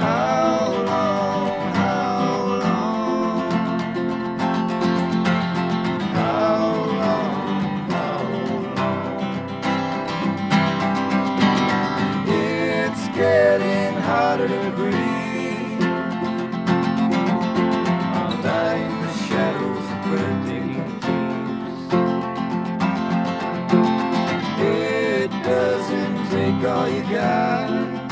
How long, how long, how long, how long? It's getting harder to breathe. take all you got.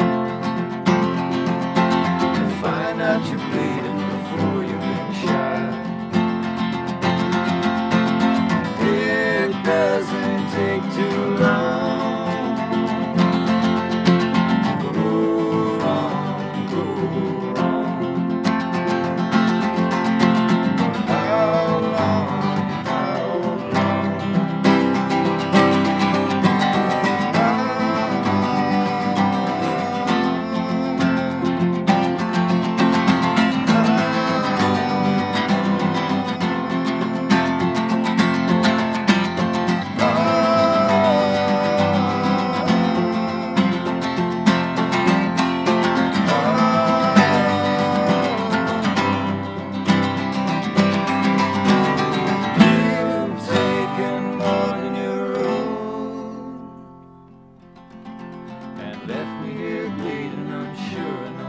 left me here bleeding, I'm sure.